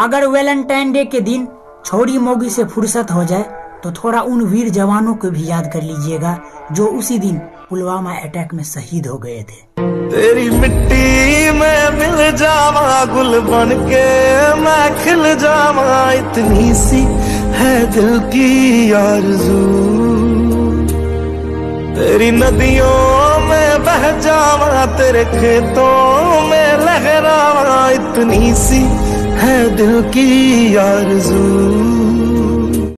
अगर Valentine day के दिन छोड़ी मोगी से फुर्सत हो जाए तो थोड़ा उन वीर जवानों को भी याद कर लीजिएगा, जो उसी दिन पुलवामा अटैक में शहीद हो गए थे। तेरी मिट्टी में मिल जावा गुल बन के, मैं खिल जावा इतनी सी है दिल की आरज़ू। तेरी नदियों में बह जावा, तेरे खेतों में लहरावा इतनी सी है दिल की आरज़ू।